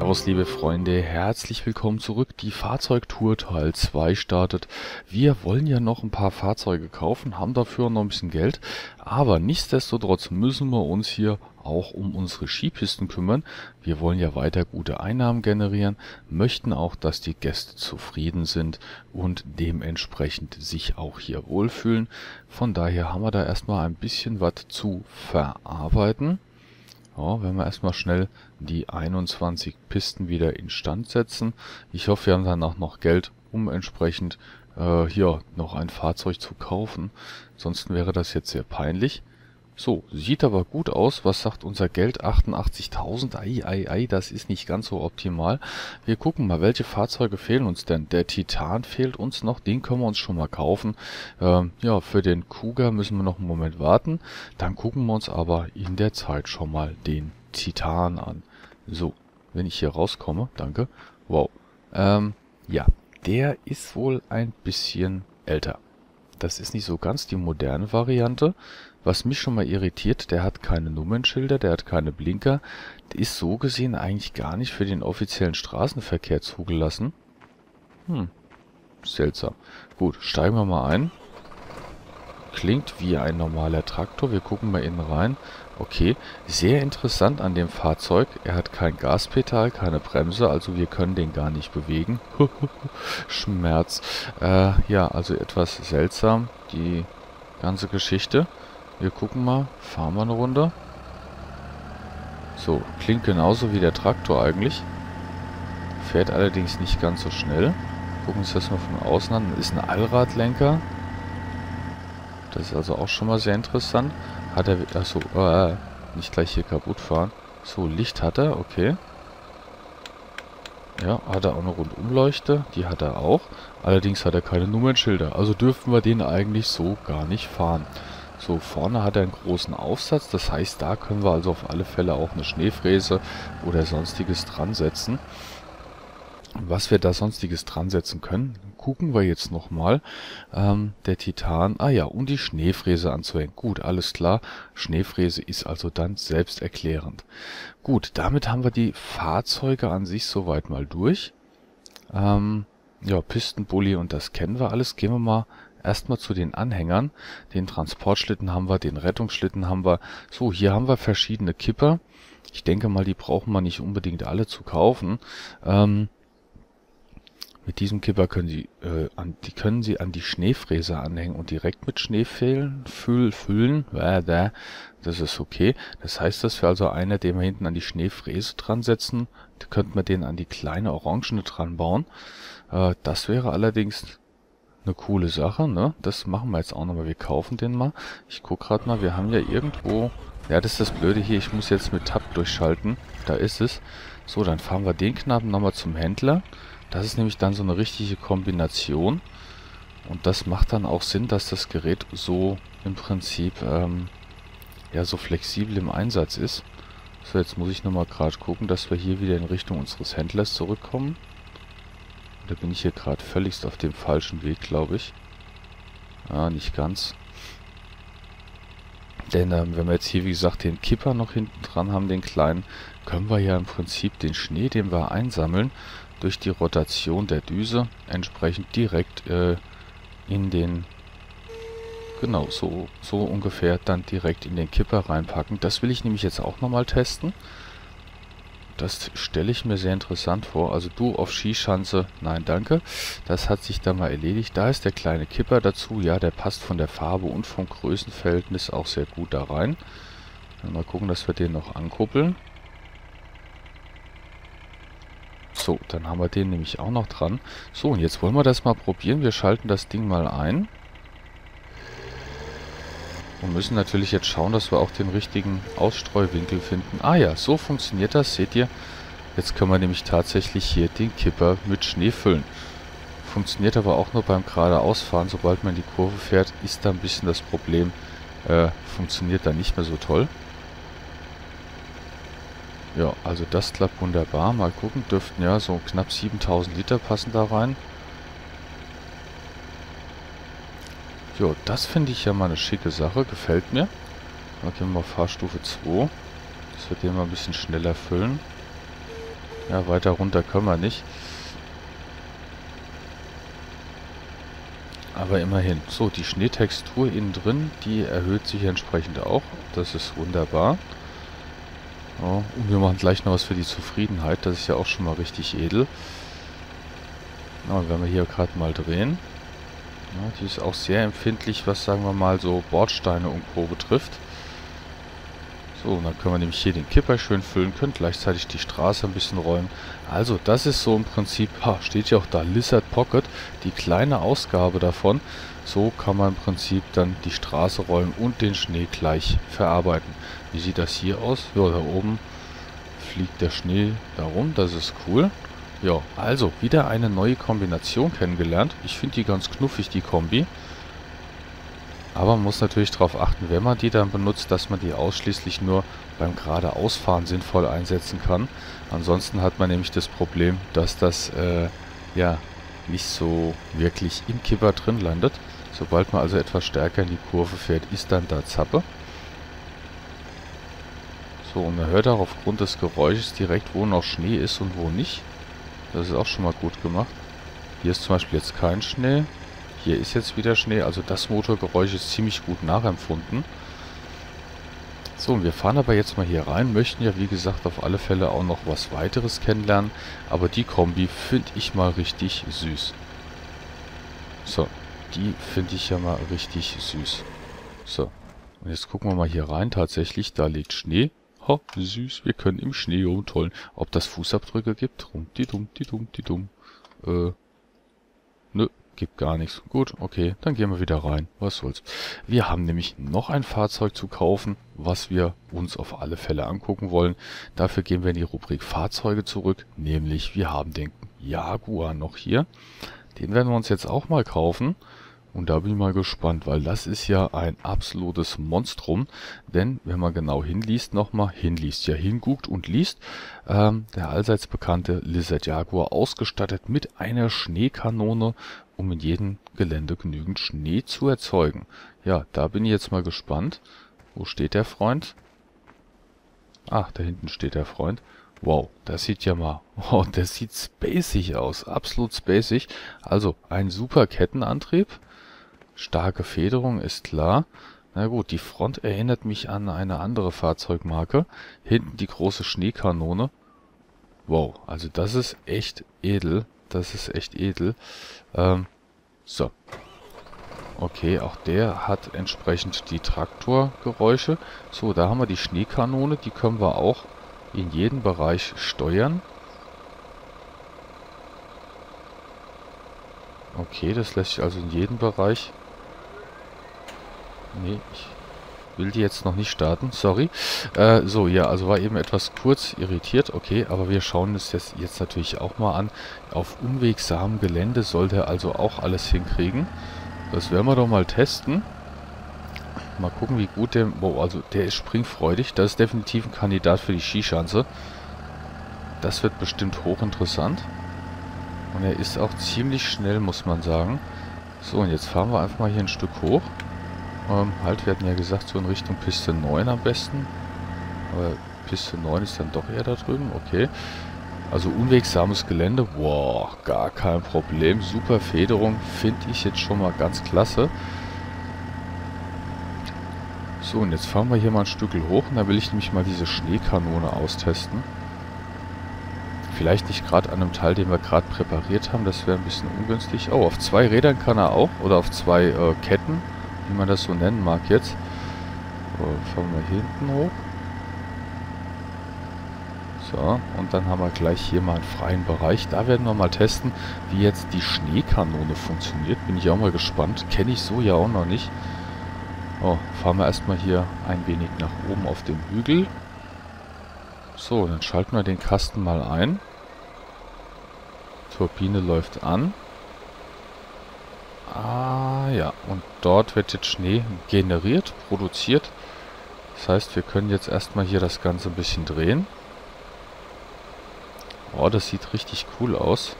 Servus liebe Freunde, herzlich willkommen zurück. Die Fahrzeugtour Teil 2 startet. Wir wollen ja noch ein paar Fahrzeuge kaufen, haben dafür noch ein bisschen Geld, aber nichtsdestotrotz müssen wir uns hier auch um unsere Skipisten kümmern. Wir wollen ja weiter gute Einnahmen generieren, möchten auch, dass die Gäste zufrieden sind und dementsprechend sich auch hier wohlfühlen. Von daher haben wir da erstmal ein bisschen was zu verarbeiten. Ja, wenn wir erstmal schnell die 21 Pisten wieder instand setzen. Ich hoffe, wir haben danach noch Geld, um entsprechend äh, hier noch ein Fahrzeug zu kaufen. Ansonsten wäre das jetzt sehr peinlich. So, sieht aber gut aus. Was sagt unser Geld? 88.000. Ei, ei, ei, das ist nicht ganz so optimal. Wir gucken mal, welche Fahrzeuge fehlen uns denn? Der Titan fehlt uns noch, den können wir uns schon mal kaufen. Ähm, ja, für den Kuga müssen wir noch einen Moment warten. Dann gucken wir uns aber in der Zeit schon mal den Titan an. So, wenn ich hier rauskomme, danke. Wow. Ähm, ja, der ist wohl ein bisschen älter. Das ist nicht so ganz die moderne Variante. Was mich schon mal irritiert, der hat keine Nummernschilder, der hat keine Blinker. Ist so gesehen eigentlich gar nicht für den offiziellen Straßenverkehr zugelassen. Hm, seltsam. Gut, steigen wir mal ein. Klingt wie ein normaler Traktor. Wir gucken mal innen rein. Okay, sehr interessant an dem Fahrzeug. Er hat kein Gaspedal, keine Bremse, also wir können den gar nicht bewegen. Schmerz. Äh, ja, also etwas seltsam, die ganze Geschichte. Wir gucken mal, fahren wir eine Runde. So, klingt genauso wie der Traktor eigentlich. Fährt allerdings nicht ganz so schnell. Gucken uns das mal von außen an. Ist ein Allradlenker. Das ist also auch schon mal sehr interessant. Hat er... Achso, äh, nicht gleich hier kaputt fahren. So, Licht hat er, okay. Ja, hat er auch eine Rundumleuchte. Die hat er auch. Allerdings hat er keine Nummernschilder. Also dürfen wir den eigentlich so gar nicht fahren. So, vorne hat er einen großen Aufsatz. Das heißt, da können wir also auf alle Fälle auch eine Schneefräse oder sonstiges dran setzen. Was wir da sonstiges dran setzen können, gucken wir jetzt nochmal. Ähm, der Titan, ah ja, und die Schneefräse anzuhängen. Gut, alles klar. Schneefräse ist also dann selbsterklärend. Gut, damit haben wir die Fahrzeuge an sich soweit mal durch. Ähm, ja, Pistenbully und das kennen wir alles. Gehen wir mal erstmal zu den Anhängern. Den Transportschlitten haben wir, den Rettungsschlitten haben wir. So, hier haben wir verschiedene Kipper. Ich denke mal, die brauchen wir nicht unbedingt alle zu kaufen. Ähm, mit diesem Kipper können Sie, äh, an, die können Sie an die Schneefräse anhängen und direkt mit Schnee füllen, füll, füllen. Äh, das ist okay. Das heißt, dass wir also einer, den wir hinten an die Schneefräse dran setzen, könnten wir den an die kleine Orangene dran bauen. Äh, das wäre allerdings eine coole Sache, ne? Das machen wir jetzt auch nochmal. Wir kaufen den mal. Ich guck gerade mal, wir haben ja irgendwo... Ja, das ist das Blöde hier. Ich muss jetzt mit Tab durchschalten. Da ist es. So, dann fahren wir den Knaben nochmal zum Händler. Das ist nämlich dann so eine richtige Kombination. Und das macht dann auch Sinn, dass das Gerät so im Prinzip ähm, ja so flexibel im Einsatz ist. So, jetzt muss ich nochmal gerade gucken, dass wir hier wieder in Richtung unseres Händlers zurückkommen. Da bin ich hier gerade völligst auf dem falschen Weg, glaube ich. Ah, nicht ganz. Denn ähm, wenn wir jetzt hier, wie gesagt, den Kipper noch hinten dran haben, den kleinen, können wir ja im Prinzip den Schnee, den wir einsammeln, durch die Rotation der Düse entsprechend direkt äh, in den, genau, so, so ungefähr dann direkt in den Kipper reinpacken. Das will ich nämlich jetzt auch nochmal testen. Das stelle ich mir sehr interessant vor. Also du auf Skischanze, nein danke. Das hat sich da mal erledigt. Da ist der kleine Kipper dazu. Ja, der passt von der Farbe und vom Größenverhältnis auch sehr gut da rein. Mal gucken, dass wir den noch ankuppeln. So, dann haben wir den nämlich auch noch dran. So, und jetzt wollen wir das mal probieren. Wir schalten das Ding mal ein. Und müssen natürlich jetzt schauen, dass wir auch den richtigen Ausstreuwinkel finden. Ah ja, so funktioniert das, seht ihr. Jetzt können wir nämlich tatsächlich hier den Kipper mit Schnee füllen. Funktioniert aber auch nur beim geradeausfahren. Sobald man die Kurve fährt, ist da ein bisschen das Problem, äh, funktioniert da nicht mehr so toll. Ja, also das klappt wunderbar. Mal gucken, dürften ja so knapp 7000 Liter passen da rein. Jo, das finde ich ja mal eine schicke Sache. Gefällt mir. Dann gehen wir mal Fahrstufe 2. Dass wir den mal ein bisschen schneller füllen. Ja, weiter runter können wir nicht. Aber immerhin. So, die Schneetextur innen drin, die erhöht sich entsprechend auch. Das ist wunderbar. Ja, und wir machen gleich noch was für die Zufriedenheit. Das ist ja auch schon mal richtig edel. Na, wenn wir hier gerade mal drehen. Ja, die ist auch sehr empfindlich, was sagen wir mal so Bordsteine und Co. betrifft. So, und dann können wir nämlich hier den Kipper schön füllen, können gleichzeitig die Straße ein bisschen räumen. Also, das ist so im Prinzip, ha, steht ja auch da, Lizard Pocket, die kleine Ausgabe davon. So kann man im Prinzip dann die Straße räumen und den Schnee gleich verarbeiten. Wie sieht das hier aus? Ja, da oben fliegt der Schnee darum, das ist cool. Ja, also wieder eine neue Kombination kennengelernt. Ich finde die ganz knuffig, die Kombi. Aber man muss natürlich darauf achten, wenn man die dann benutzt, dass man die ausschließlich nur beim geradeausfahren sinnvoll einsetzen kann. Ansonsten hat man nämlich das Problem, dass das äh, ja nicht so wirklich im Kipper drin landet. Sobald man also etwas stärker in die Kurve fährt, ist dann da Zappe. So, und man hört auch aufgrund des Geräusches direkt, wo noch Schnee ist und wo nicht. Das ist auch schon mal gut gemacht. Hier ist zum Beispiel jetzt kein Schnee. Hier ist jetzt wieder Schnee. Also das Motorgeräusch ist ziemlich gut nachempfunden. So, und wir fahren aber jetzt mal hier rein. Möchten ja, wie gesagt, auf alle Fälle auch noch was weiteres kennenlernen. Aber die Kombi finde ich mal richtig süß. So, die finde ich ja mal richtig süß. So, und jetzt gucken wir mal hier rein. Tatsächlich, da liegt Schnee. Ha, süß, wir können im Schnee rumtollen. Ob das Fußabdrücke gibt? Rum, die dumm, die dumm, die dumm. Äh, nö, gibt gar nichts. Gut, okay, dann gehen wir wieder rein. Was soll's. Wir haben nämlich noch ein Fahrzeug zu kaufen, was wir uns auf alle Fälle angucken wollen. Dafür gehen wir in die Rubrik Fahrzeuge zurück, nämlich wir haben den Jaguar noch hier. Den werden wir uns jetzt auch mal kaufen. Und da bin ich mal gespannt, weil das ist ja ein absolutes Monstrum. Denn wenn man genau hinliest, nochmal hinliest, ja hinguckt und liest, ähm, der allseits bekannte Lizard Jaguar ausgestattet mit einer Schneekanone, um in jedem Gelände genügend Schnee zu erzeugen. Ja, da bin ich jetzt mal gespannt. Wo steht der Freund? Ach, da hinten steht der Freund. Wow, das sieht ja mal, oh, das sieht spacig aus, absolut spacig. Also, ein super Kettenantrieb Starke Federung ist klar. Na gut, die Front erinnert mich an eine andere Fahrzeugmarke. Hinten die große Schneekanone. Wow, also das ist echt edel. Das ist echt edel. Ähm, so. Okay, auch der hat entsprechend die Traktorgeräusche. So, da haben wir die Schneekanone. Die können wir auch in jedem Bereich steuern. Okay, das lässt sich also in jedem Bereich Nee, ich will die jetzt noch nicht starten. Sorry. Äh, so, ja, also war eben etwas kurz irritiert. Okay, aber wir schauen uns das jetzt natürlich auch mal an. Auf unwegsamem Gelände sollte er also auch alles hinkriegen. Das werden wir doch mal testen. Mal gucken, wie gut der... Wow, also der ist springfreudig. Das ist definitiv ein Kandidat für die Skischanze. Das wird bestimmt hochinteressant. Und er ist auch ziemlich schnell, muss man sagen. So, und jetzt fahren wir einfach mal hier ein Stück hoch. Ähm, halt, wir hatten ja gesagt, so in Richtung Piste 9 am besten. Aber Piste 9 ist dann doch eher da drüben, okay. Also unwegsames Gelände, wow, gar kein Problem. Super Federung, finde ich jetzt schon mal ganz klasse. So, und jetzt fahren wir hier mal ein Stück hoch und da will ich nämlich mal diese Schneekanone austesten. Vielleicht nicht gerade an einem Teil, den wir gerade präpariert haben, das wäre ein bisschen ungünstig. Oh, auf zwei Rädern kann er auch, oder auf zwei äh, Ketten wie man das so nennen mag jetzt. So, fahren wir hier hinten hoch. So, und dann haben wir gleich hier mal einen freien Bereich. Da werden wir mal testen, wie jetzt die Schneekanone funktioniert. Bin ich auch mal gespannt. Kenne ich so ja auch noch nicht. Oh, fahren wir erstmal hier ein wenig nach oben auf den Hügel. So, dann schalten wir den Kasten mal ein. Turbine läuft an. Ah ja, und dort wird jetzt Schnee generiert, produziert. Das heißt, wir können jetzt erstmal hier das Ganze ein bisschen drehen. Oh, das sieht richtig cool aus.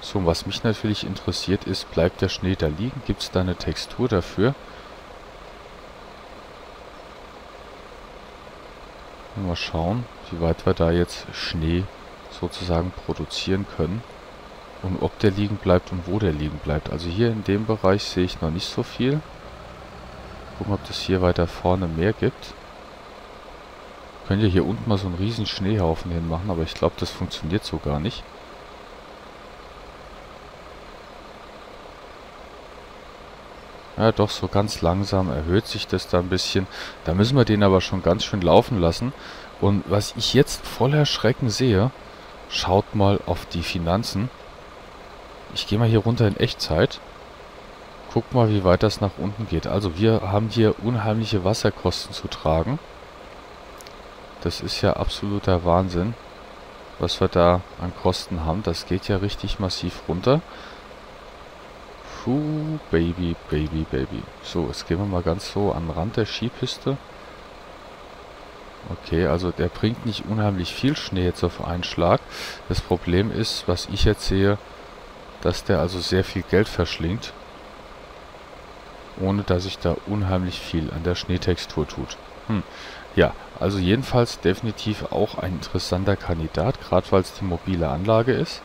So, was mich natürlich interessiert ist, bleibt der Schnee da liegen? Gibt es da eine Textur dafür? Mal schauen, wie weit wir da jetzt Schnee sozusagen produzieren können. Und ob der liegen bleibt und wo der liegen bleibt. Also hier in dem Bereich sehe ich noch nicht so viel. Gucken, ob das hier weiter vorne mehr gibt. Können ja hier unten mal so einen riesen Schneehaufen hinmachen, aber ich glaube, das funktioniert so gar nicht. Ja, doch, so ganz langsam erhöht sich das da ein bisschen. Da müssen wir den aber schon ganz schön laufen lassen. Und was ich jetzt voller Schrecken sehe, schaut mal auf die Finanzen. Ich gehe mal hier runter in Echtzeit. Guck mal, wie weit das nach unten geht. Also wir haben hier unheimliche Wasserkosten zu tragen. Das ist ja absoluter Wahnsinn, was wir da an Kosten haben. Das geht ja richtig massiv runter. Puh, Baby, Baby, Baby. So, jetzt gehen wir mal ganz so an den Rand der Skipiste. Okay, also der bringt nicht unheimlich viel Schnee jetzt auf einen Schlag. Das Problem ist, was ich jetzt sehe, dass der also sehr viel Geld verschlingt. Ohne dass sich da unheimlich viel an der Schneetextur tut. Hm. Ja, also jedenfalls definitiv auch ein interessanter Kandidat, gerade weil es die mobile Anlage ist.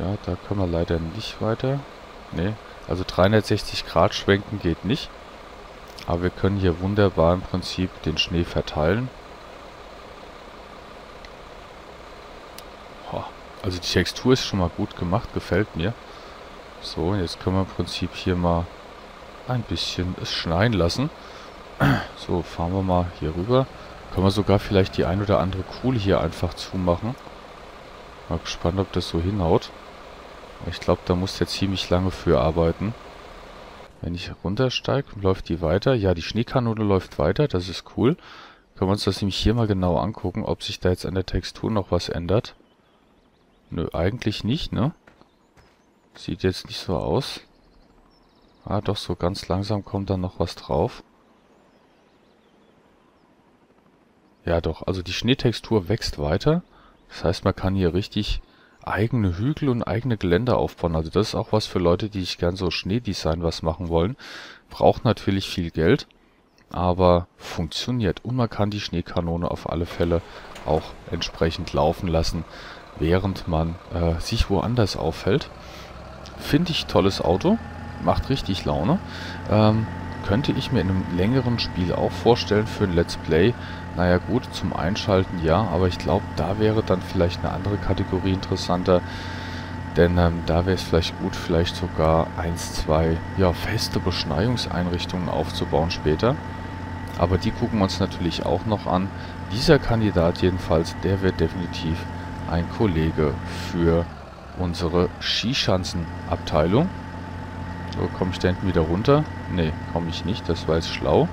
Ja, da können wir leider nicht weiter. Ne, also 360 Grad schwenken geht nicht. Aber wir können hier wunderbar im Prinzip den Schnee verteilen. Also die Textur ist schon mal gut gemacht, gefällt mir. So, jetzt können wir im Prinzip hier mal ein bisschen es schneien lassen. So, fahren wir mal hier rüber. Können wir sogar vielleicht die ein oder andere Kuhle hier einfach zumachen. Mal gespannt, ob das so hinhaut. Ich glaube, da muss der ziemlich lange für arbeiten. Wenn ich runtersteige, läuft die weiter. Ja, die Schneekanone läuft weiter, das ist cool. Können wir uns das nämlich hier mal genau angucken, ob sich da jetzt an der Textur noch was ändert. Nö, eigentlich nicht, ne? Sieht jetzt nicht so aus. Ah, doch, so ganz langsam kommt da noch was drauf. Ja, doch, also die Schneetextur wächst weiter. Das heißt, man kann hier richtig eigene Hügel und eigene Geländer aufbauen. Also das ist auch was für Leute, die sich gern so Schneedesign was machen wollen. Braucht natürlich viel Geld, aber funktioniert. Und man kann die Schneekanone auf alle Fälle auch entsprechend laufen lassen, während man äh, sich woanders aufhält. Finde ich tolles Auto, macht richtig Laune. Ähm, könnte ich mir in einem längeren Spiel auch vorstellen für ein Let's Play. Naja gut, zum Einschalten ja, aber ich glaube, da wäre dann vielleicht eine andere Kategorie interessanter. Denn ähm, da wäre es vielleicht gut, vielleicht sogar eins, zwei ja, feste Beschneiungseinrichtungen aufzubauen später. Aber die gucken wir uns natürlich auch noch an. Dieser Kandidat jedenfalls, der wird definitiv ein Kollege für unsere Skischanzenabteilung. So, komme ich da hinten wieder runter? Ne, komme ich nicht. Das war jetzt schlau.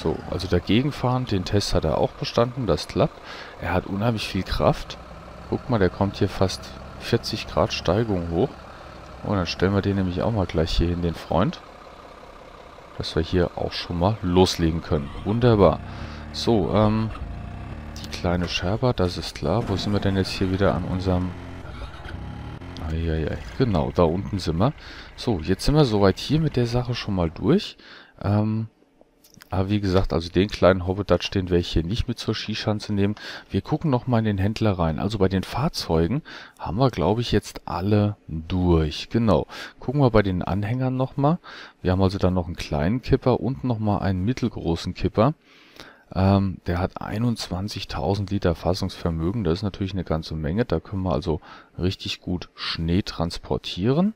So, also dagegen fahren, den Test hat er auch bestanden. Das klappt. Er hat unheimlich viel Kraft. Guck mal, der kommt hier fast 40 Grad Steigung hoch. Und dann stellen wir den nämlich auch mal gleich hier hin, den Freund. Dass wir hier auch schon mal loslegen können. Wunderbar. So, ähm, kleine Scherber, das ist klar. Wo sind wir denn jetzt hier wieder an unserem Eieiei. Genau, da unten sind wir. So, jetzt sind wir soweit hier mit der Sache schon mal durch. Ähm, aber wie gesagt, also den kleinen Hobbit, das stehen werde ich hier nicht mit zur Skischanze nehmen. Wir gucken nochmal in den Händler rein. Also bei den Fahrzeugen haben wir, glaube ich, jetzt alle durch. Genau. Gucken wir bei den Anhängern nochmal. Wir haben also dann noch einen kleinen Kipper und nochmal einen mittelgroßen Kipper. Ähm, der hat 21.000 Liter Fassungsvermögen. Das ist natürlich eine ganze Menge. Da können wir also richtig gut Schnee transportieren.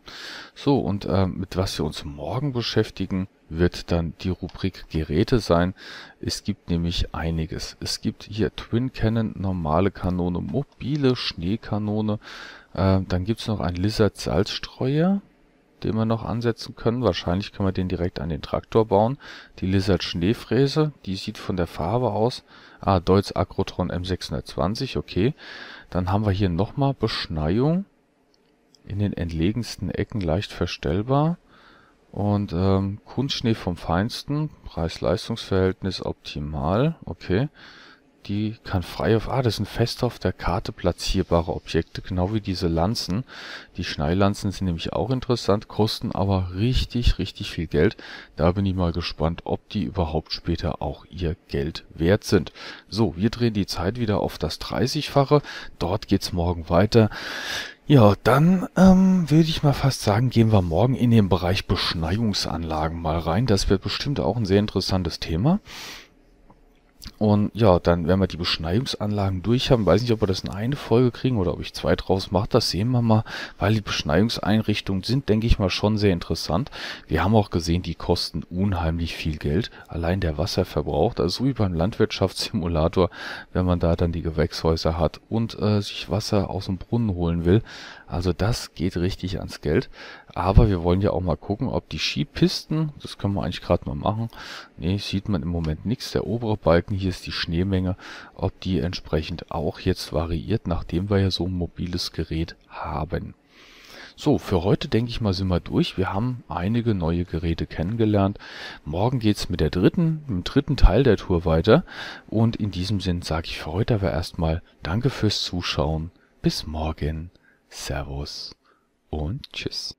So, und ähm, mit was wir uns morgen beschäftigen, wird dann die Rubrik Geräte sein. Es gibt nämlich einiges. Es gibt hier Twin Cannon, normale Kanone, mobile Schneekanone. Äh, dann gibt's noch einen Lizard Salzstreuer den wir noch ansetzen können. Wahrscheinlich können wir den direkt an den Traktor bauen. Die Lizard Schneefräse, die sieht von der Farbe aus. Ah, Deutz Agrotron M620, okay. Dann haben wir hier nochmal Beschneiung. In den entlegensten Ecken leicht verstellbar. Und ähm, Kunstschnee vom Feinsten. Preis-Leistungs-Verhältnis optimal. Okay. Die kann frei auf, ah, das sind fest auf der Karte platzierbare Objekte, genau wie diese Lanzen. Die Schneelanzen sind nämlich auch interessant, kosten aber richtig, richtig viel Geld. Da bin ich mal gespannt, ob die überhaupt später auch ihr Geld wert sind. So, wir drehen die Zeit wieder auf das 30-fache. Dort geht's morgen weiter. Ja, dann ähm, würde ich mal fast sagen, gehen wir morgen in den Bereich Beschneiungsanlagen mal rein. Das wird bestimmt auch ein sehr interessantes Thema. Und ja, dann, wenn wir die Beschneiungsanlagen durch haben, weiß nicht, ob wir das in eine Folge kriegen oder ob ich zwei draus mache, das sehen wir mal, weil die Beschneiungseinrichtungen sind, denke ich mal, schon sehr interessant. Wir haben auch gesehen, die kosten unheimlich viel Geld. Allein der Wasserverbrauch, also so wie beim Landwirtschaftssimulator, wenn man da dann die Gewächshäuser hat und äh, sich Wasser aus dem Brunnen holen will. Also das geht richtig ans Geld. Aber wir wollen ja auch mal gucken, ob die Skipisten, das können wir eigentlich gerade mal machen, nee, sieht man im Moment nichts. Der obere Balken, hier ist die Schneemenge, ob die entsprechend auch jetzt variiert, nachdem wir ja so ein mobiles Gerät haben. So, für heute denke ich mal sind wir durch. Wir haben einige neue Geräte kennengelernt. Morgen geht's mit der dritten, dem dritten Teil der Tour weiter. Und in diesem Sinn sage ich für heute aber erstmal Danke fürs Zuschauen. Bis morgen. Servus und Tschüss.